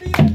Happy